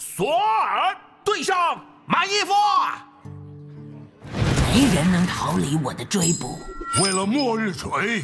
索尔，对上买衣服。没人能逃离我的追捕。为了末日锤。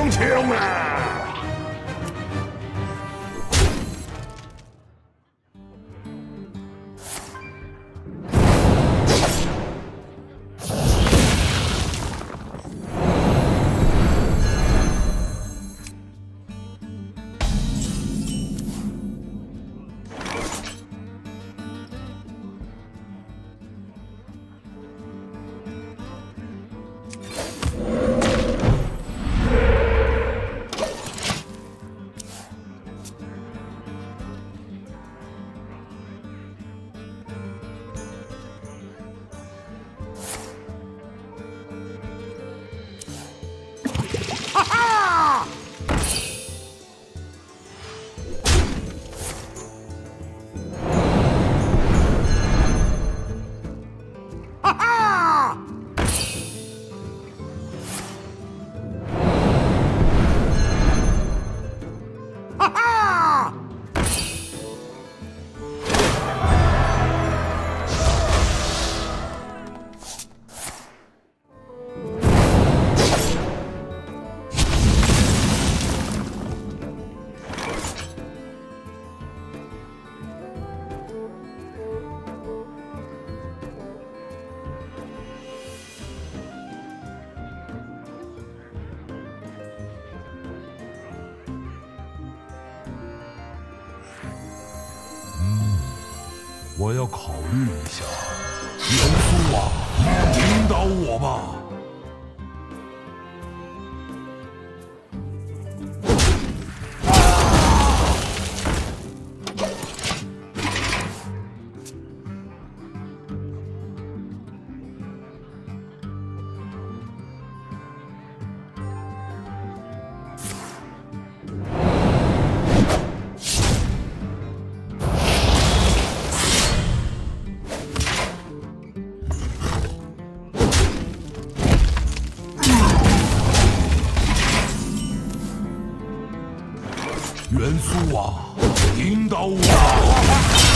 枪枪啊！我要考虑一下，元素啊，引导我吧。元素啊，引导我。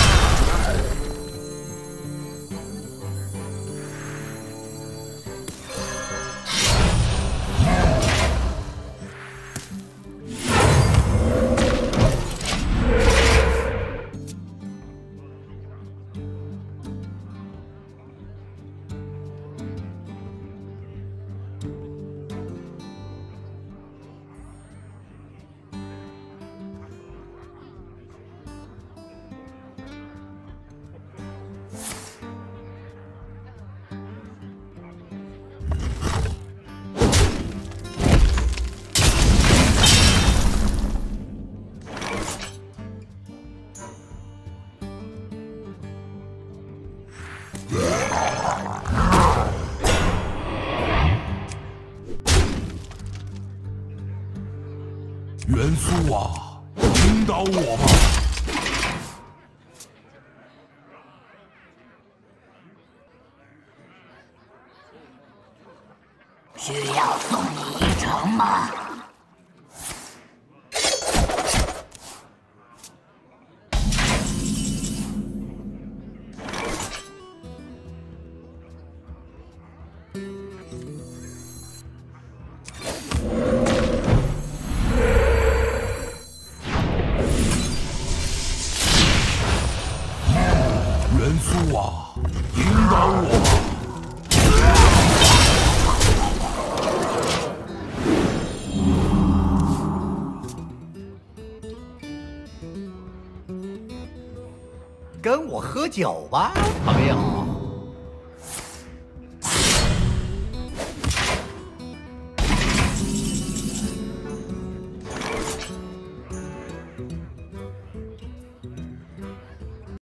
元素啊，引导我吧。需要送你一程吗？元素啊，引导我吧。跟我喝酒吧，朋友。